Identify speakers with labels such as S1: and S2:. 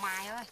S1: ไม้เว้ย